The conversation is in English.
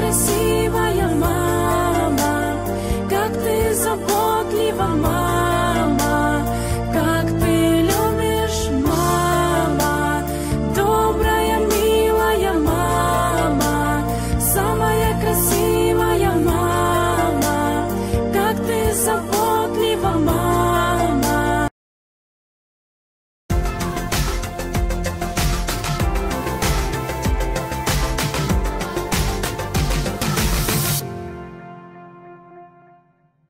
crecer.